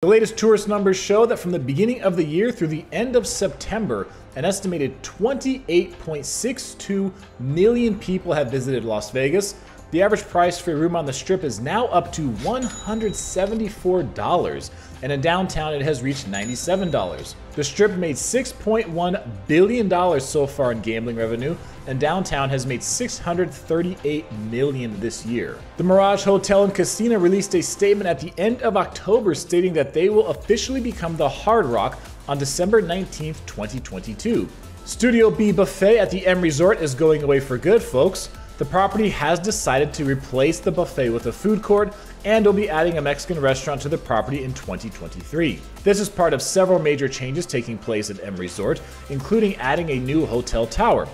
The latest tourist numbers show that from the beginning of the year through the end of September, an estimated 28.62 million people have visited Las Vegas. The average price for a room on the strip is now up to $174, and in downtown it has reached $97. The strip made $6.1 billion so far in gambling revenue, and downtown has made $638 million this year. The Mirage Hotel and Casino released a statement at the end of October stating that they will officially become the Hard Rock on December 19, 2022. Studio B Buffet at the M Resort is going away for good, folks. The property has decided to replace the buffet with a food court and will be adding a Mexican restaurant to the property in 2023. This is part of several major changes taking place at M Resort, including adding a new hotel tower.